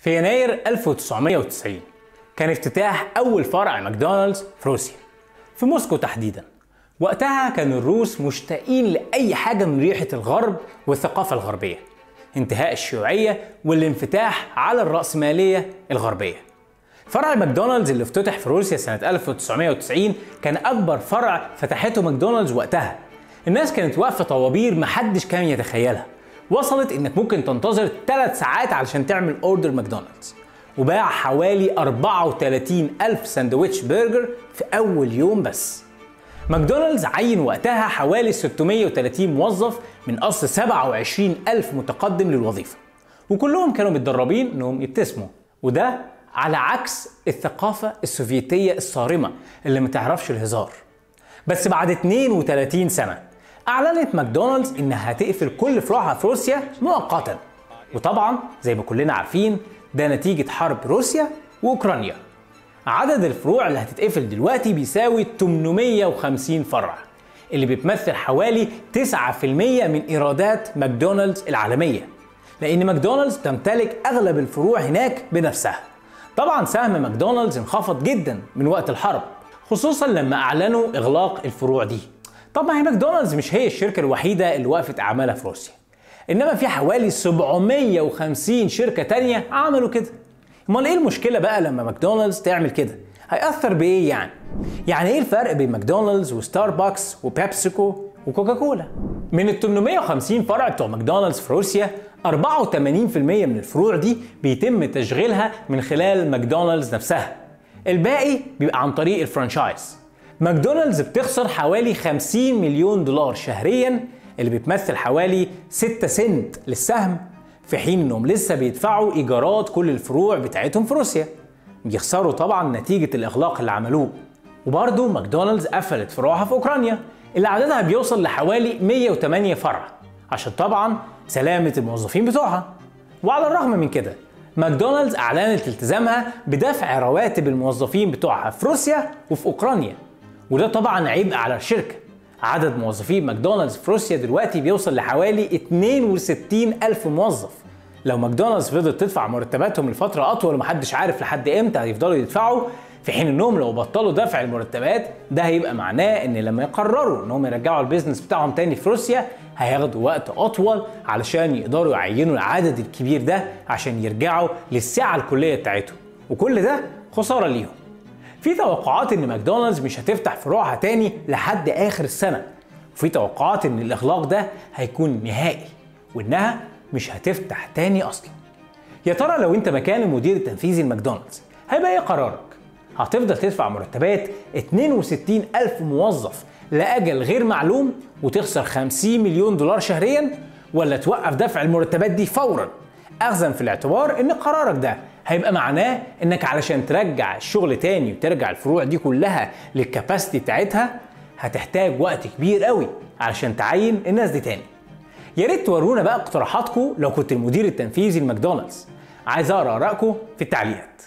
في يناير 1990 كان افتتاح أول فرع ماكدونالدز في روسيا في موسكو تحديدا. وقتها كان الروس مشتاقين لأي حاجة من ريحة الغرب والثقافة الغربية انتهاء الشيوعية والانفتاح على الرأسمالية الغربية. فرع ماكدونالدز اللي افتتح في روسيا سنة 1990 كان أكبر فرع فتحته ماكدونالدز وقتها. الناس كانت واقفة طوابير محدش كان يتخيلها. وصلت إنك ممكن تنتظر 3 ساعات علشان تعمل order ماكدونالدز. وباع حوالي 34 ألف ساندويتش برجر في أول يوم بس. ماكدونالدز عين وقتها حوالي 630 موظف من أصل 27 ألف متقدم للوظيفة. وكلهم كانوا متدربين إنهم يبتسموا. وده على عكس الثقافة السوفيتية الصارمة اللي ما تعرفش الهزار. بس بعد 32 سنة أعلنت ماكدونالدز إنها هتقفل كل فروعها في روسيا مؤقتا. وطبعا زي ما كلنا عارفين ده نتيجة حرب روسيا وأوكرانيا. عدد الفروع اللي هتتقفل دلوقتي بيساوي 850 فرع اللي بتمثل حوالي 9% من إيرادات ماكدونالدز العالمية. لأن ماكدونالدز تمتلك أغلب الفروع هناك بنفسها. طبعا سهم ماكدونالدز انخفض جدا من وقت الحرب خصوصا لما أعلنوا إغلاق الفروع دي. طب ما هي ماكدونالدز مش هي الشركة الوحيدة اللي وقفت أعمالها في روسيا إنما في حوالي 750 شركة تانية عملوا كده أمال إيه المشكلة بقى لما ماكدونالدز تعمل كده؟ هيأثر بإيه يعني؟ يعني إيه الفرق بين ماكدونالدز وستاربكس وبيبسيكو وكوكا كولا؟ من ال 850 فرع بتوع ماكدونالدز في روسيا 84% من الفروع دي بيتم تشغيلها من خلال ماكدونالدز نفسها. الباقي بيبقى عن طريق ال franchise. ماكدونالدز بتخسر حوالي 50 مليون دولار شهريا اللي بيتمثل حوالي 6 سنت للسهم في حين إنهم لسه بيدفعوا إيجارات كل الفروع بتاعتهم في روسيا. بيخسروا طبعا نتيجة الإغلاق اللي عملوه. وبرضه ماكدونالدز قفلت فروعها في أوكرانيا اللي عددها بيوصل لحوالي 108 فرع عشان طبعا سلامة الموظفين بتوعها. وعلى الرغم من كده ماكدونالدز أعلنت التزامها بدفع رواتب الموظفين بتوعها في روسيا وفي أوكرانيا. وده طبعا عبء على الشركة. عدد موظفين ماكدونالدز في روسيا دلوقتي بيوصل لحوالي 62 ألف موظف. لو ماكدونالدز فضلت تدفع مرتباتهم لفترة أطول ومحدش عارف لحد إمتى هيفضلوا يدفعوا في حين إنهم لو بطلوا دفع المرتبات ده هيبقى معناه إن لما يقرروا إنهم يرجعوا ال business بتاعهم تاني في روسيا هياخدوا وقت أطول علشان يقدروا يعينوا العدد الكبير ده عشان يرجعوا للسعة الكلية بتاعتهم. وكل ده خسارة ليهم. في توقعات إن ماكدونالدز مش هتفتح فروعها تاني لحد آخر السنة. وفي توقعات إن الإغلاق ده هيكون نهائي وإنها مش هتفتح تاني أصلا. يا ترى لو أنت مكان المدير التنفيذي لماكدونالدز هيبقى إيه قرارك؟ هتفضل تدفع مرتبات 62 ألف موظف لأجل غير معلوم وتخسر 50 مليون دولار شهريا ولا توقف دفع المرتبات دي فورا؟ أخذا في الاعتبار إن قرارك ده هيبقى معناه إنك علشان ترجع الشغل تاني وترجع الفروع دي كلها للكاباسيتي بتاعتها هتحتاج وقت كبير قوي علشان تعين الناس دي تاني. يا ريت تورونا بقى اقتراحاتكم لو كنت المدير التنفيذي لماكدونالدز. عايز أقرأ آرائكم في التعليقات.